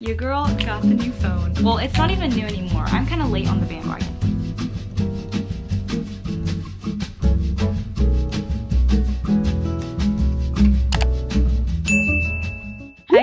Your girl got the new phone. Well, it's not even new anymore. I'm kind of late on the bandwagon.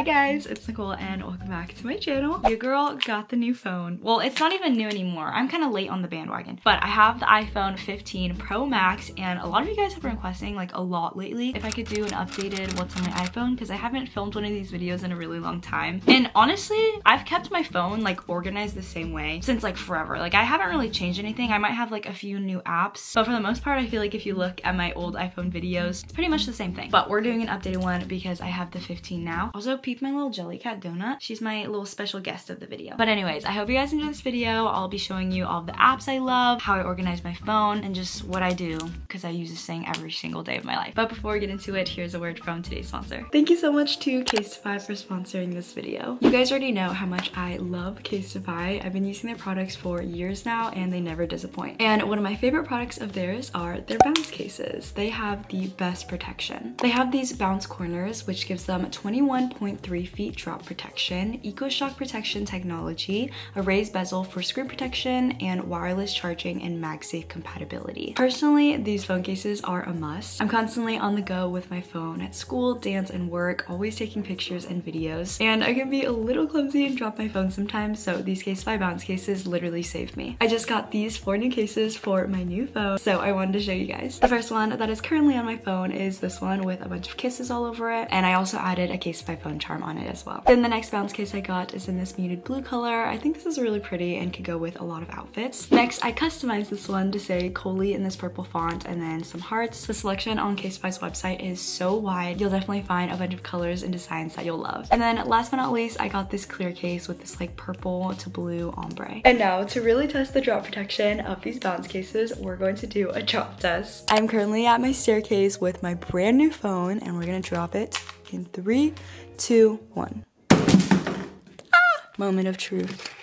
Guys, it's Nicole and welcome back to my channel. Your girl got the new phone. Well, it's not even new anymore. I'm kind of late on the bandwagon, but I have the iPhone 15 Pro Max and a lot of you guys have been requesting like a lot lately if I could do an updated what's on my iPhone because I haven't filmed one of these videos in a really long time. And honestly, I've kept my phone like organized the same way since like forever. Like I haven't really changed anything. I might have like a few new apps, but for the most part, I feel like if you look at my old iPhone videos, it's pretty much the same thing. But we're doing an updated one because I have the 15 now. Also, my little Jellycat donut. She's my little special guest of the video. But anyways, I hope you guys enjoy this video. I'll be showing you all the apps I love, how I organize my phone, and just what I do because I use this thing every single day of my life. But before we get into it, here's a word from today's sponsor. Thank you so much to Casetify for sponsoring this video. You guys already know how much I love Casetify. I've been using their products for years now and they never disappoint. And one of my favorite products of theirs are their bounce cases. They have the best protection. They have these bounce corners, which gives them 21.3 feet drop protection, EcoShock protection technology, a raised bezel for screen protection, and wireless charging and MagSafe compatibility. Personally, these phone cases are a must. I'm constantly on the go with my phone at school, dance, and work, always taking pictures and videos, and I can be a little clumsy and drop my phone sometimes, so these Casetify bounce cases literally saved me. I just got these four new cases for my new phone, so I wanted to show you guys. The first one that is currently on my phone is this one with a bunch of kisses all over it, and I also added a Casetify phone charm on it as well. Then the next bounce case I got is in this muted blue color. I think this is really pretty and could go with a lot of outfits. Next, I customized this one to say Coley in this purple font and then some hearts. The selection on Casetify's website is so wide. You'll definitely find a bunch of colors and designs that you'll love. And then last but not least, I got this clear case with this like purple to blue ombre. And now to really test the drop protection of these bounce cases, we're going to do a drop test. I'm currently at my staircase with my brand new phone and we're gonna drop it in three, two, one. Ah! Moment of truth.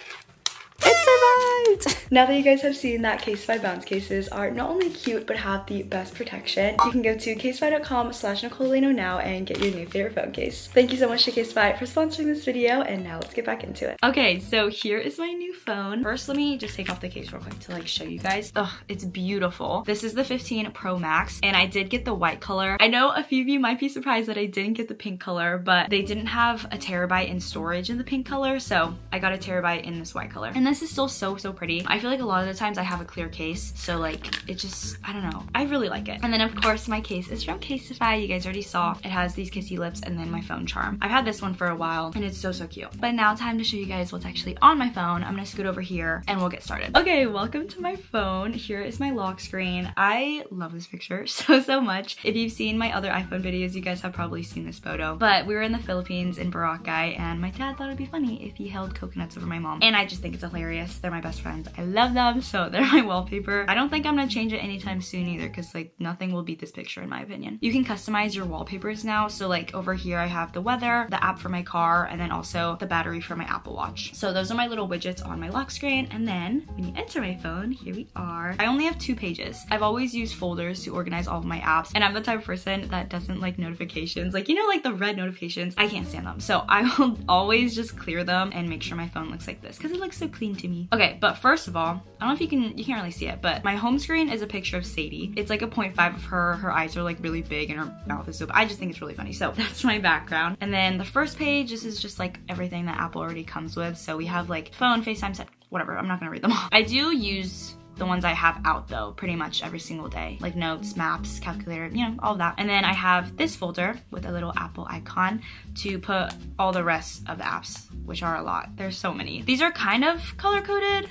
Survived! now that you guys have seen that Casetify bounce cases are not only cute but have the best protection, you can go to casetify.com slash nicolelaeno now and get your new favorite phone case. Thank you so much to Casetify for sponsoring this video and now let's get back into it. Okay, so here is my new phone. First, let me just take off the case real quick to like show you guys. Ugh, it's beautiful. This is the 15 Pro Max and I did get the white color. I know a few of you might be surprised that I didn't get the pink color, but they didn't have a terabyte in storage in the pink color, so I got a terabyte in this white color. And this is still so, so pretty. I feel like a lot of the times I have a clear case, so like it just, I don't know. I really like it. And then of course my case is from Casetify. You guys already saw. It has these kissy lips and then my phone charm. I've had this one for a while and it's so, so cute. But now time to show you guys what's actually on my phone. I'm gonna scoot over here and we'll get started. Okay, welcome to my phone. Here is my lock screen. I love this picture so, so much. If you've seen my other iPhone videos, you guys have probably seen this photo. But we were in the Philippines in Boracay and my dad thought it'd be funny if he held coconuts over my mom. And I just think it's hilarious. They're my best friends. I love them, so they're my wallpaper. I don't think I'm gonna change it anytime soon either because like nothing will beat this picture in my opinion. You can customize your wallpapers now. So like over here I have the weather, the app for my car, and then also the battery for my Apple Watch. So those are my little widgets on my lock screen. And then when you enter my phone, here we are. I only have two pages. I've always used folders to organize all of my apps and I'm the type of person that doesn't like notifications. Like, you know, like the red notifications, I can't stand them. So I will always just clear them and make sure my phone looks like this because it looks so clean to me. Okay, but first of all, I don't know if you can, you can't really see it, but my home screen is a picture of Sadie. It's like a 0.5 of her. Her eyes are like really big and her mouth is so, I just think it's really funny. So that's my background. And then the first page, this is just like everything that Apple already comes with. So we have like phone, FaceTime, set, whatever. I'm not gonna read them all. I do use the ones I have out though pretty much every single day like notes maps calculator you know all that and then I have this folder with a little apple icon to put all the rest of the apps which are a lot there's so many these are kind of color coded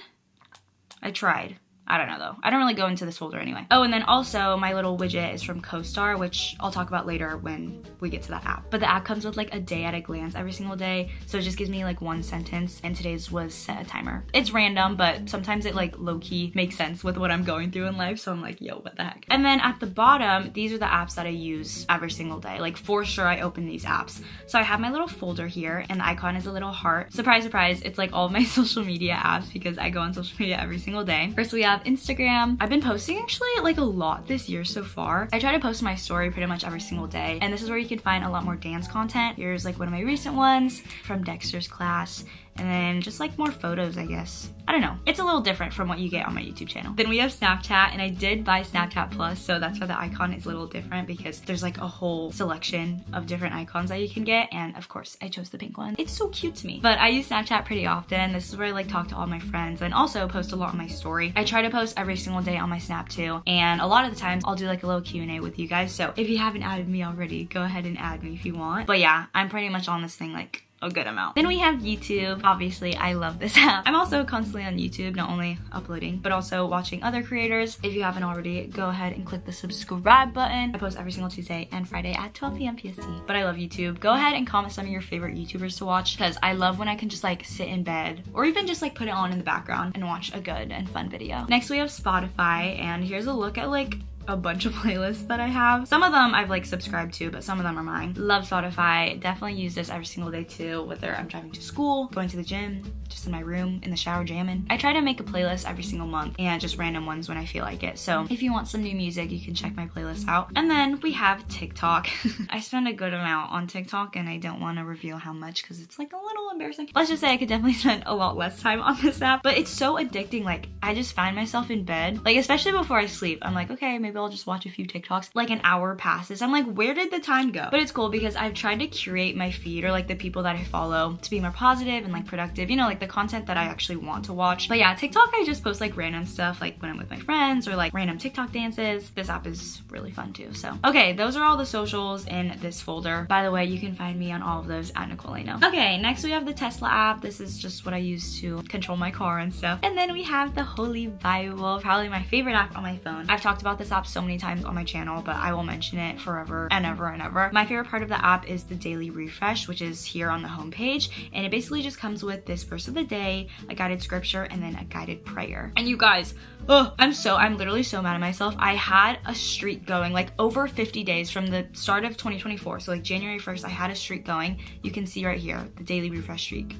I tried I don't know though. I don't really go into this folder anyway. Oh, and then also my little widget is from CoStar, which I'll talk about later when we get to that app. But the app comes with like a day at a glance every single day. So it just gives me like one sentence and today's was set a timer. It's random, but sometimes it like low key makes sense with what I'm going through in life. So I'm like, yo, what the heck? And then at the bottom, these are the apps that I use every single day. Like for sure I open these apps. So I have my little folder here and the icon is a little heart. Surprise, surprise, it's like all my social media apps because I go on social media every single day. First we have Instagram. I've been posting actually like a lot this year so far. I try to post my story pretty much every single day and this is where you can find a lot more dance content. Here's like one of my recent ones from Dexter's class and then just like more photos, I guess. I don't know. It's a little different from what you get on my YouTube channel. Then we have Snapchat, and I did buy Snapchat Plus, so that's why the icon is a little different because there's like a whole selection of different icons that you can get, and of course, I chose the pink one. It's so cute to me. But I use Snapchat pretty often. This is where I like talk to all my friends and also post a lot on my story. I try to post every single day on my Snap too, and a lot of the times I'll do like a little Q&A with you guys, so if you haven't added me already, go ahead and add me if you want. But yeah, I'm pretty much on this thing like a good amount. Then we have YouTube. Obviously, I love this app. I'm also constantly on YouTube, not only uploading, but also watching other creators. If you haven't already, go ahead and click the subscribe button. I post every single Tuesday and Friday at 12 p.m. PST. But I love YouTube. Go ahead and comment some of your favorite YouTubers to watch because I love when I can just like sit in bed or even just like put it on in the background and watch a good and fun video. Next, we have Spotify and here's a look at like a bunch of playlists that I have. Some of them I've like subscribed to, but some of them are mine. Love Spotify. Definitely use this every single day too, whether I'm driving to school, going to the gym, just in my room, in the shower jamming. I try to make a playlist every single month and just random ones when I feel like it. So if you want some new music, you can check my playlist out. And then we have TikTok. I spend a good amount on TikTok and I don't want to reveal how much because it's like a little embarrassing. Let's just say I could definitely spend a lot less time on this app, but it's so addicting. Like I just find myself in bed, like especially before I sleep. I'm like, okay, maybe I'll just watch a few TikToks. Like an hour passes. I'm like, where did the time go? But it's cool because I've tried to curate my feed or like the people that I follow to be more positive and like productive, you know, like the content that I actually want to watch. But yeah, TikTok, I just post like random stuff like when I'm with my friends or like random TikTok dances. This app is really fun too. So, okay, those are all the socials in this folder. By the way, you can find me on all of those at nicolelaeno. Okay, next we have the Tesla app. This is just what I use to control my car and stuff. And then we have the Holy Bible, probably my favorite app on my phone. I've talked about this app so many times on my channel, but I will mention it forever and ever and ever. My favorite part of the app is the daily refresh, which is here on the homepage. And it basically just comes with this verse of the day, a guided scripture, and then a guided prayer. And you guys, oh, I'm so, I'm literally so mad at myself. I had a streak going like over 50 days from the start of 2024. So like January 1st, I had a streak going. You can see right here, the daily refresh streak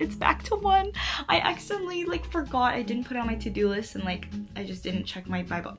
it's back to one. I accidentally like forgot I didn't put it on my to-do list and like I just didn't check my Bible.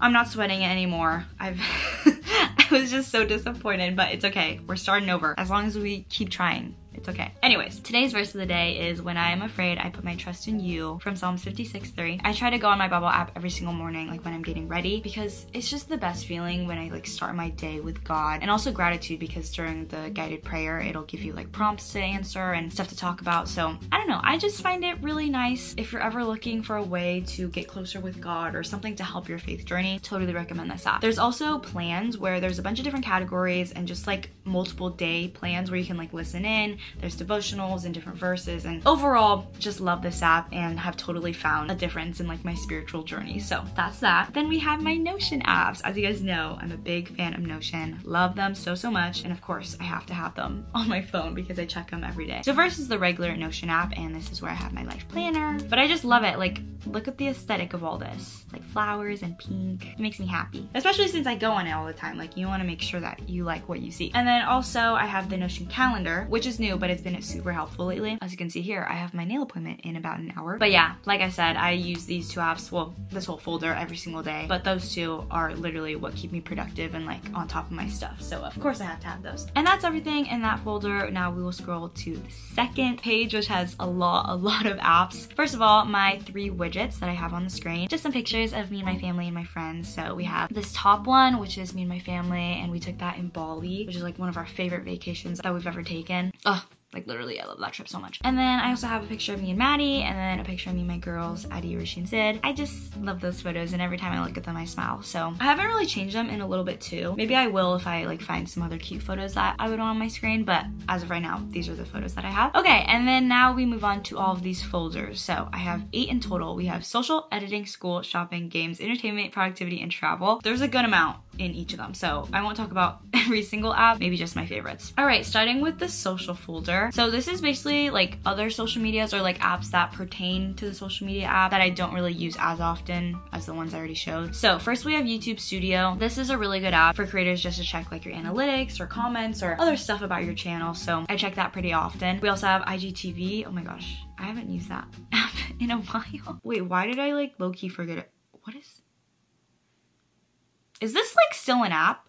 I'm not sweating it anymore. I've I was just so disappointed, but it's okay. We're starting over. As long as we keep trying. It's okay. Anyways, today's verse of the day is when I am afraid, I put my trust in you from Psalms 56, 3. I try to go on my Bible app every single morning, like when I'm getting ready, because it's just the best feeling when I like start my day with God. And also gratitude because during the guided prayer, it'll give you like prompts to answer and stuff to talk about. So I don't know. I just find it really nice. If you're ever looking for a way to get closer with God or something to help your faith journey, totally recommend this app. There's also plans where there's a bunch of different categories and just like multiple day plans where you can like listen in there's devotionals and different verses and overall just love this app and have totally found a difference in like my spiritual journey. So that's that. Then we have my Notion apps. As you guys know, I'm a big fan of Notion. Love them so, so much. And of course, I have to have them on my phone because I check them every day. So first is the regular Notion app and this is where I have my life planner. But I just love it. Like look at the aesthetic of all this. Like flowers and pink. It makes me happy. Especially since I go on it all the time. Like you want to make sure that you like what you see. And then also I have the Notion calendar, which is new, but it's been super helpful lately. As you can see here, I have my nail appointment in about an hour. But yeah, like I said, I use these two apps, well, this whole folder every single day, but those two are literally what keep me productive and like on top of my stuff. So of course I have to have those. And that's everything in that folder. Now we will scroll to the second page, which has a lot, a lot of apps. First of all, my three widgets that I have on the screen, just some pictures of me and my family and my friends. So we have this top one, which is me and my family, and we took that in Bali, which is like one of our favorite vacations that we've ever taken. Oh, like literally, I love that trip so much. And then I also have a picture of me and Maddie, and then a picture of me and my girls, Addie, Rishi, and Sid. I just love those photos, and every time I look at them, I smile. So I haven't really changed them in a little bit too. Maybe I will if I like find some other cute photos that I would want on my screen, but as of right now, these are the photos that I have. Okay, and then now we move on to all of these folders. So I have eight in total. We have social, editing, school, shopping, games, entertainment, productivity, and travel. There's a good amount in each of them. So I won't talk about every single app, maybe just my favorites. All right, starting with the social folder. So this is basically like other social medias or like apps that pertain to the social media app that I don't really use as often as the ones I already showed. So first we have YouTube Studio. This is a really good app for creators just to check like your analytics or comments or other stuff about your channel. So I check that pretty often. We also have IGTV. Oh my gosh, I haven't used that app in a while. Wait, why did I like low-key forget it? What is... Is this like still an app?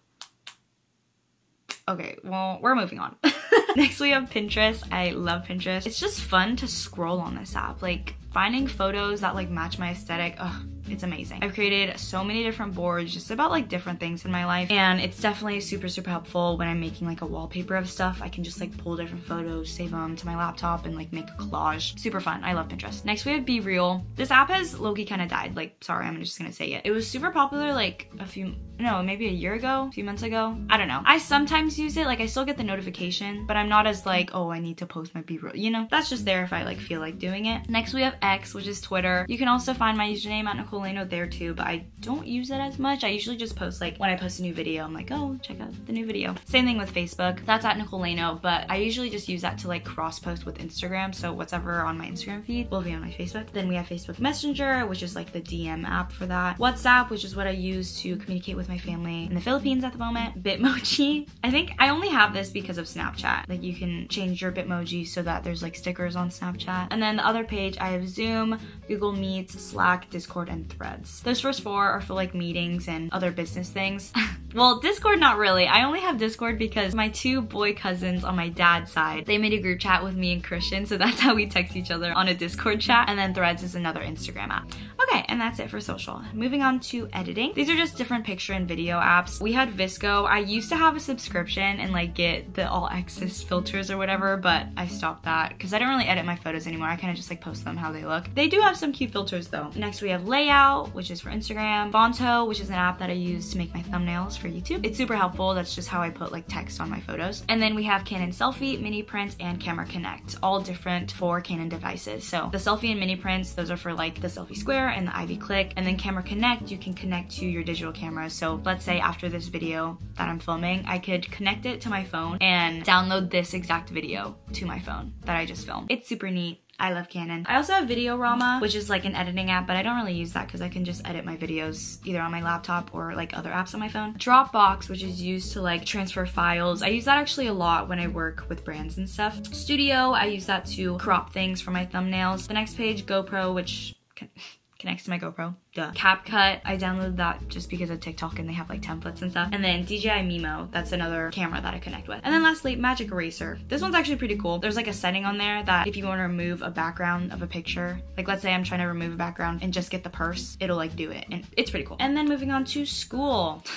Okay, well, we're moving on. Next we have Pinterest. I love Pinterest. It's just fun to scroll on this app. Like finding photos that like match my aesthetic. Ugh, it's amazing. I've created so many different boards just about like different things in my life and it's definitely super super helpful when I'm making like a wallpaper of stuff. I can just like pull different photos, save them to my laptop and like make a collage. Super fun. I love Pinterest. Next we have Be Real. This app has Loki kind of died. Like sorry, I'm just gonna say it. It was super popular like a few no, maybe a year ago, a few months ago. I don't know. I sometimes use it, like I still get the notification, but I'm not as like, oh, I need to post my BeReal, you know? That's just there if I like feel like doing it. Next we have X, which is Twitter. You can also find my username at Nicole Laeno there too, but I don't use it as much. I usually just post like when I post a new video, I'm like, oh, check out the new video. Same thing with Facebook. That's at Nicole Laeno, but I usually just use that to like cross post with Instagram. So whatever on my Instagram feed will be on my Facebook. Then we have Facebook Messenger, which is like the DM app for that. WhatsApp, which is what I use to communicate with my family in the Philippines at the moment. Bitmoji. I think I only have this because of Snapchat. Like you can change your Bitmoji so that there's like stickers on Snapchat. And then the other page, I have Zoom, Google Meets, Slack, Discord, and Threads. Those first four are for like meetings and other business things. well, Discord, not really. I only have Discord because my two boy cousins on my dad's side, they made a group chat with me and Christian. So that's how we text each other on a Discord chat. And then Threads is another Instagram app. Okay, and that's it for social. Moving on to editing. These are just different picture and video apps. We had VSCO. I used to have a subscription and like get the all access filters or whatever, but I stopped that because I don't really edit my photos anymore. I kind of just like post them how they look. They do have some cute filters though. Next we have Layout, which is for Instagram. Phonto, which is an app that I use to make my thumbnails for YouTube. It's super helpful. That's just how I put like text on my photos. And then we have Canon Selphy, Mini Print, and Camera Connect, all different for Canon devices. So the Selphy and Mini Prints, those are for like the Selphy Square and the Ivy Cliq. And then Camera Connect, you can connect to your digital camera. So let's say after this video that I'm filming, I could connect it to my phone and download this exact video to my phone that I just filmed. It's super neat. I love Canon. I also have Videorama, which is like an editing app, but I don't really use that because I can just edit my videos either on my laptop or like other apps on my phone. Dropbox, which is used to like transfer files. I use that actually a lot when I work with brands and stuff. Studio, I use that to crop things for my thumbnails. The next page, GoPro, which connects to my GoPro. Duh. CapCut, I downloaded that just because of TikTok and they have like templates and stuff. And then DJI Mimo, that's another camera that I connect with. And then lastly, Magic Eraser. This one's actually pretty cool. There's like a setting on there that if you want to remove a background of a picture, like let's say I'm trying to remove a background and just get the purse, it'll like do it. And it's pretty cool. And then moving on to school.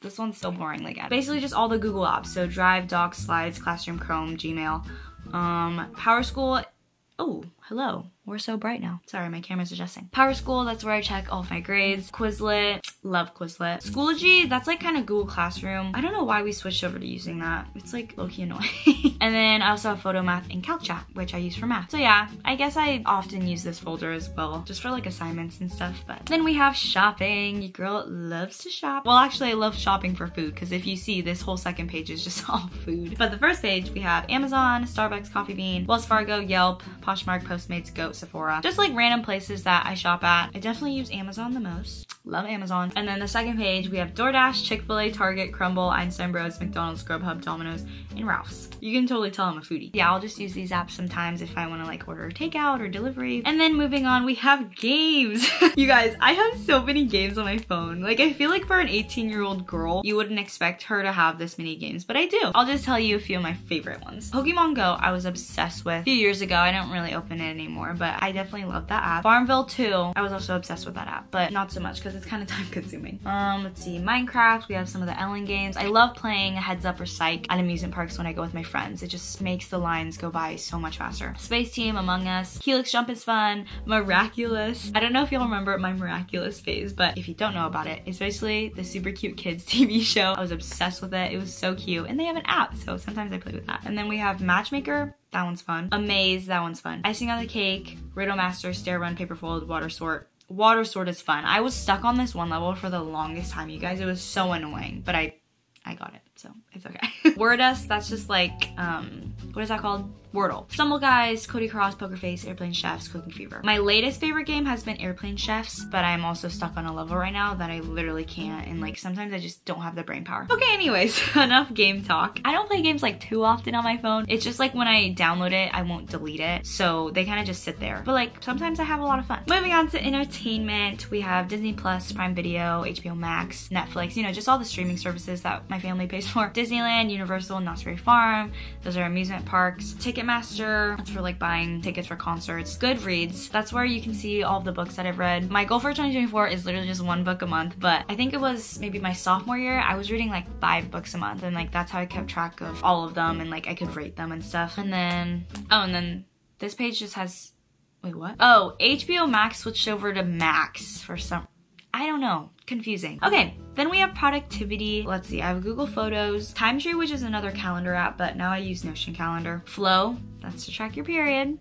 this one's so boring like basically just all the google apps so drive docs slides classroom chrome gmail um powerschool oh hello we're so bright now. Sorry, my camera's adjusting. PowerSchool, that's where I check all of my grades. Quizlet, love Quizlet. Schoology, that's like kind of Google Classroom. I don't know why we switched over to using that. It's like low-key annoying. and then I also have Photomath and CalcChat, which I use for math. So yeah, I guess I often use this folder as well, just for like assignments and stuff. But then we have shopping. Your girl loves to shop. Well, actually, I love shopping for food because if you see, this whole second page is just all food. But the first page, we have Amazon, Starbucks, Coffee Bean, Wells Fargo, Yelp, Poshmark, Postmates, Goat, Sephora. Just like random places that I shop at. I definitely use Amazon the most. Love Amazon. And then the second page, we have DoorDash, Chick-fil-A, Target, Crumbl, Einstein Bros, McDonald's, Grubhub, Domino's, and Ralph's. You can totally tell I'm a foodie. Yeah, I'll just use these apps sometimes if I want to like order takeout or delivery. And then moving on, we have games. you guys, I have so many games on my phone. Like I feel like for an 18 year old girl, you wouldn't expect her to have this many games, but I do. I'll just tell you a few of my favorite ones. Pokemon Go, I was obsessed with a few years ago. I don't really open it anymore, but I definitely love that app. Farmville 2, I was also obsessed with that app, but not so much because it's kind of time consuming. Um, let's see, Minecraft, we have some of the Ellen games. I love playing Heads Up or Psych at amusement parks when I go with my friends. It just makes the lines go by so much faster. Space Team, Among Us, Helix Jump is fun, Miraculous. I don't know if y'all remember my Miraculous phase, but if you don't know about it, it's basically the super cute kids TV show. I was obsessed with it. It was so cute. And they have an app, so sometimes I play with that. And then we have Matchmaker, that one's fun. Amaze, that one's fun. Icing on the cake, Riddle Master, Stair Run, Paper Fold, Water Sort. Water sword is fun. I was stuck on this one level for the longest time, you guys. It was so annoying, but I I got it, so it's okay. Wordust, that's just like, um, what is that called? Wordle, Stumble Guys, Cody Cross, Poker Face, Airplane Chefs, Cooking Fever. My latest favorite game has been Airplane Chefs, but I'm also stuck on a level right now that I literally can't and like sometimes I just don't have the brain power. Okay, anyways, enough game talk. I don't play games like too often on my phone. It's just like when I download it, I won't delete it. So they kind of just sit there. But like sometimes I have a lot of fun. Moving on to entertainment, we have Disney Plus, Prime Video, HBO Max, Netflix, you know, just all the streaming services that my family pays for. Disneyland, Universal, Knott's Berry Farm, those are amusement parks. Ticketmaster, that's for like buying tickets for concerts. Goodreads, that's where you can see all the books that I've read. My goal for 2024 is literally just one book a month, but I think it was maybe my sophomore year, I was reading like five books a month and like that's how I kept track of all of them and like I could rate them and stuff. And then, oh, and then this page just has, wait, what? Oh, HBO Max switched over to Max for some, I don't know confusing. Okay, then we have productivity. Let's see, I have Google Photos, TimeTree, which is another calendar app, but now I use Notion Calendar. Flow, that's to track your period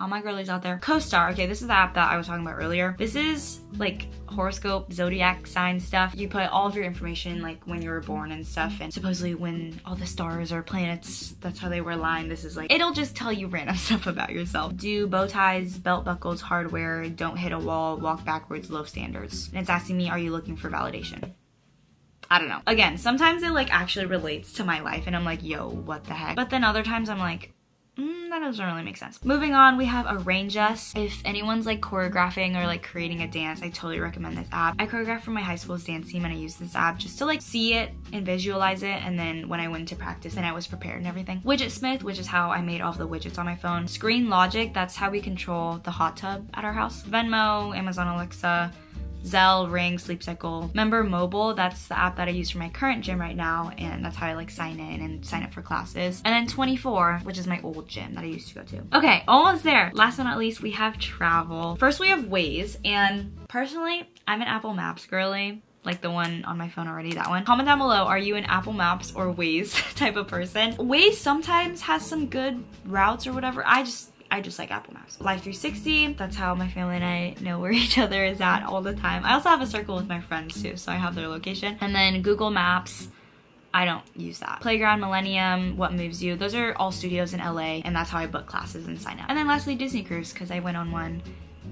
all my girlies out there. CoStar, okay, this is the app that I was talking about earlier. This is like horoscope, zodiac sign stuff. You put all of your information like when you were born and stuff and supposedly when all the stars or planets, that's how they were aligned. This is like, it'll just tell you random stuff about yourself. Do bow ties, belt buckles, hardware, don't hit a wall, walk backwards, low standards. And it's asking me, are you looking for validation? I don't know. Again, sometimes it like actually relates to my life and I'm like, yo, what the heck? But then other times I'm like, Mm, that doesn't really make sense. Moving on, we have Arrange Us. If anyone's like choreographing or like creating a dance, I totally recommend this app. I choreographed for my high school's dance team and I used this app just to like see it and visualize it. And then when I went to practice, and I was prepared and everything. Widgetsmith, which is how I made all the widgets on my phone. Screen Logic, that's how we control the hot tub at our house. Venmo, Amazon Alexa, Zelle, Ring, Sleep Cycle. Member Mobile, that's the app that I use for my current gym right now, and that's how I like sign in and sign up for classes. And then 24, which is my old gym that I used to go to. Okay, almost there. Last but not least, we have travel. First, we have Waze, and personally, I'm an Apple Maps girly like the one on my phone already, that one. Comment down below, are you an Apple Maps or Waze type of person? Waze sometimes has some good routes or whatever. I just I just like Apple Maps. Life 360, that's how my family and I know where each other is at all the time. I also have a circle with my friends too, so I have their location. And then Google Maps, I don't use that. Playground, Millennium, What Moves You, those are all studios in LA and that's how I book classes and sign up. And then lastly, Disney Cruise, because I went on one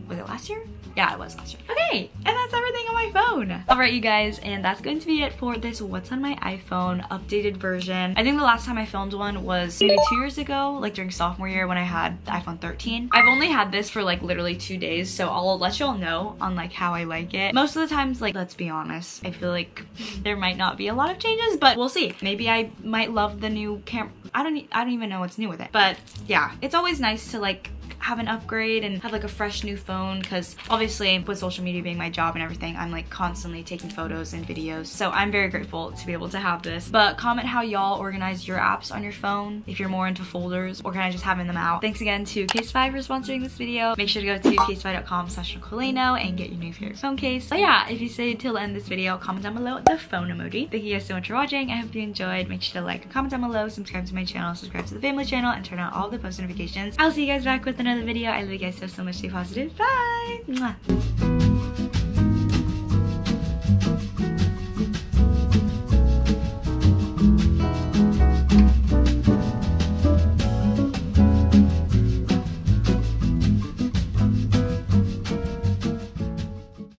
was it last year? Yeah, it was last year. Okay, and that's everything on my phone. All right, you guys, and that's going to be it for this What's on My iPhone updated version. I think the last time I filmed one was maybe two years ago, like during sophomore year when I had the iPhone 13. I've only had this for like literally two days, so I'll let y'all know on like how I like it. Most of the times, like, let's be honest, I feel like there might not be a lot of changes, but we'll see. Maybe I might love the new camera. I don't, I don't even know what's new with it, but yeah, it's always nice to like have an upgrade and have like a fresh new phone because obviously with social media being my job and everything, I'm like constantly taking photos and videos. So I'm very grateful to be able to have this. But comment how y'all organize your apps on your phone, if you're more into folders or kind of just having them out. Thanks again to Casetify for sponsoring this video. Make sure to go to casetify.com slash and get your new favorite phone case. But yeah, if you stayed till the end of this video, comment down below the phone emoji. Thank you guys so much for watching. I hope you enjoyed. Make sure to like and comment down below, subscribe to my channel, subscribe to the family channel, and turn on all the post notifications. I'll see you guys back with another another video. I love you guys so, so much. Stay positive. Bye! Mwah.